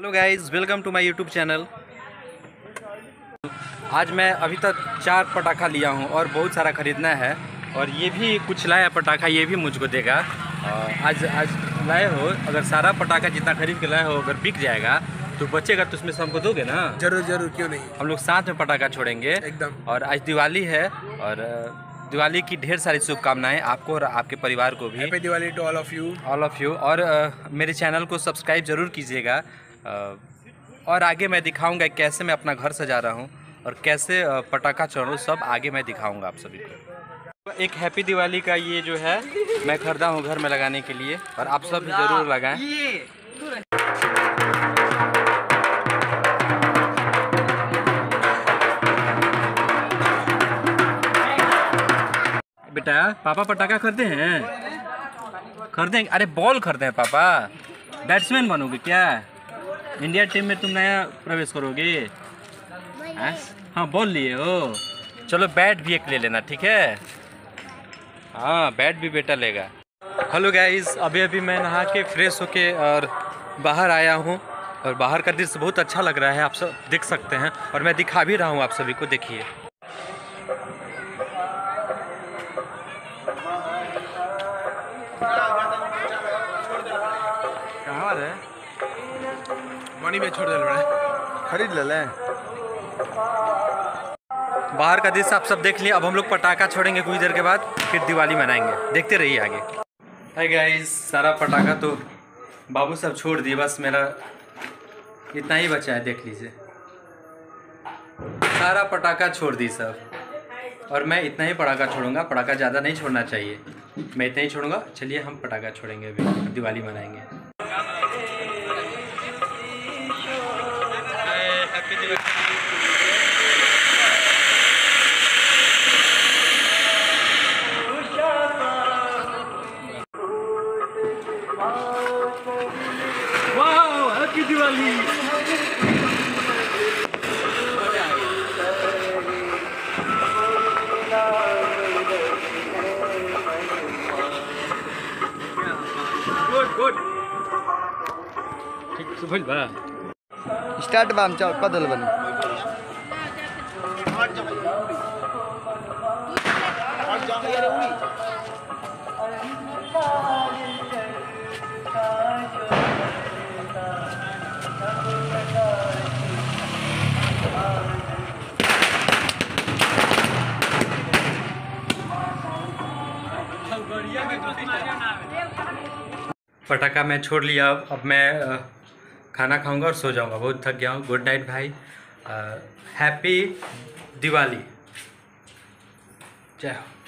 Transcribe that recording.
Hello guys welcome to my YouTube channel. आज मैं अभी तक चार पटाखा लिया हूँ और बहुत सारा ख़रीदना है। और ये भी कुछ लाया पटाखा ये भी मुझको देगा। आज आज लाए हो अगर सारा पटाखा जितना खरीद के लाए हो अगर बिक जाएगा तो बचेगा तो उसमें से हमको दोगे ना? ज़रूर ज़रूर क्यों नहीं? हम लोग साथ में पटाखा छोड़ेंगे। एकदम। और आज दिवाली है और दिवाली की ढेर सारी शुभकामनाएँ आपको और आपके परिवार को भी। Happy Diwali to all of you all of you और मेरे चैनल को सब्सक्राइब ज़रूर कीजिएगा। और आगे मैं दिखाऊँगा कैसे मैं अपना घर सजा रहा हूँ और कैसे पटाखा चढ़ूँ, सब आगे मैं दिखाऊँगा आप सभी को। एक हैप्पी दिवाली का ये जो है, मैं खरीदा हूँ घर में लगाने के लिए और आप सब ज़रूर लगाएँ। बेटा, पापा पटाखा खरीदे हैं? खरीदेंगे अरे, बॉल खरीदे हैं, पापा। बैट्समैन बनोगे क्या? इंडिया टीम में तुम नया प्रवेश करोगे? हाँ? हाँ बॉल लिए हो चलो बैट भी एक ले लेना ठीक है? हाँ बैट भी बेटा लेगा। हेलो गाइस अभी अभी मैं नहा के फ्रेश होके और बाहर आया हूँ। और बाहर का दृश्य बहुत अच्छा लग रहा है आप सब देख सकते हैं। और मैं दिखा भी रहा हूँ आप सभी को देखिए। मनी में छोड़ दिल बड़ा खरीद ले, लें। बाहर का दृश्य आप सब देख लिए। अब हम लोग पटाखा छोड़ेंगे कुछ देर के बाद, फिर दिवाली मनाएँगे। देखते रहिए आगे। है गाइस सारा पटाखा तो बाबू सब छोड़ दिए, बस मेरा इतना ही बचा है, देख लीजिए। सारा पटाखा छोड़ दी सब। और मैं इतना ही पटाखा छोड़ूँगा, पटाखा ज़्यादा नहीं छोड़ना चाहिए। मैं इतना ही छोड़ूँगा। चलिए हम पटाखा छोड़ेंगे, अभी दिवाली मनाएँगे। हैप्पी दिवाली गुड स्टार्ट बा आमच्या बदल बन पटाखा मैं छोड़ लिया, अब अब मैं खाना खाऊँगा और सो जाऊँगा। बहुत थक गया हूँ। गुड नाइट भाई। हैप्पी दिवाली। जय हो।